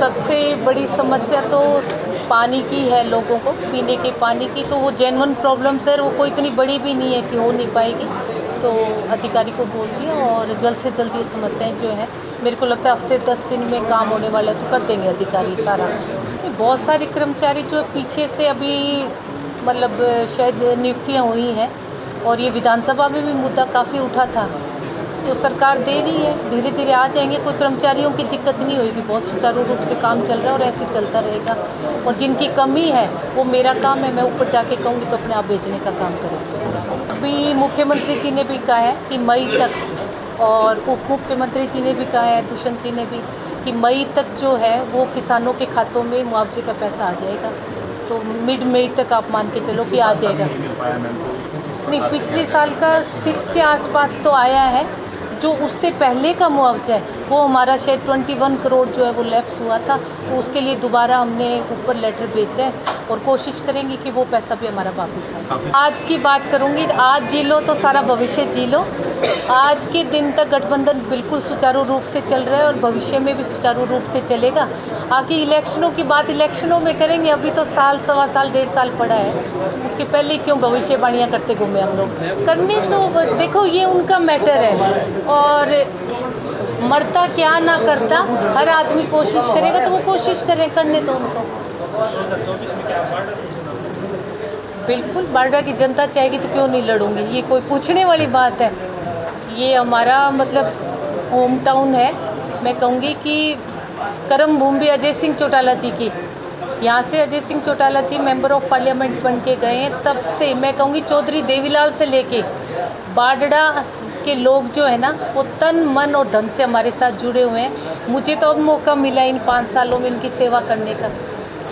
सबसे बड़ी समस्या तो पानी की है लोगों को, पीने के पानी की। तो वो जेनवन प्रॉब्लम सर वो कोई इतनी बड़ी भी नहीं है कि हो नहीं पाएगी। तो अधिकारी को बोल दिया और जल्द से जल्द ये समस्याएँ जो है, मेरे को लगता है हफ़्ते दस दिन में काम होने वाला है तो कर देंगे अधिकारी सारा। बहुत सारे कर्मचारी जो पीछे से अभी मतलब शायद नियुक्तियाँ हुई हैं, और ये विधानसभा में भी मुद्दा काफ़ी उठा था। तो सरकार दे रही है, धीरे धीरे आ जाएँगे, कोई कर्मचारियों की दिक्कत नहीं होगी, बहुत सुचारू रूप से काम चल रहा है और ऐसे चलता रहेगा। और जिनकी कमी है, वो मेरा काम है, मैं ऊपर जाके कहूँगी तो अपने आप बेचने का काम करेंगे। अभी मुख्यमंत्री जी ने भी कहा है कि मई तक, और उप मुख्यमंत्री जी ने भी कहा है, दुष्यंत जी ने भी, कि मई तक जो है, वो किसानों के खातों में मुआवजे का पैसा आ जाएगा। तो मिड मई तक आप मान के चलो कि आ जाएगा। नहीं, पिछले साल का सिक्स के आसपास तो आया है जो उससे पहले का मुआवजा है वो हमारा शायद ट्वेंटी वन करोड़ जो है वो लेफ़्ट हुआ था तो उसके लिए दोबारा हमने ऊपर लेटर भेजा है और कोशिश करेंगे कि वो पैसा भी हमारा वापस आए। आज की बात करूँगी आज जी लो तो सारा भविष्य जी लो। आज के दिन तक गठबंधन बिल्कुल सुचारू रूप से चल रहा है और भविष्य में भी सुचारू रूप से चलेगा। आगे इलेक्शनों की बात इलेक्शनों में करेंगे अभी तो साल सवा साल डेढ़ साल पड़ा है। उसके पहले क्यों भविष्यवाणियाँ करते घूमे हम लोग? करने तो देखो ये उनका मैटर है। और मरता क्या ना करता, हर आदमी कोशिश करेगा तो वो कोशिश करें, करने तो उनको। बिल्कुल बारडा की जनता चाहेगी तो क्यों नहीं लड़ूँगी? ये कोई पूछने वाली बात है। ये हमारा मतलब होम टाउन है। मैं कहूँगी कि करम भूमि अजय सिंह चौटाला जी की। यहाँ से Ajay Singh Chautala ji member of parliament बन के गए हैं। तब से मैं कहूँगी चौधरी देवीलाल से लेके बाडड़ा के लोग जो है ना, वो तन, मन और धन से हमारे साथ जुड़े हुए हैं। मुझे तो अब मौका मिला इन पाँच सालों में इनकी सेवा करने का।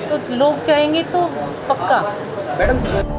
तो लोग चाहेंगे तो पक्का। मैडम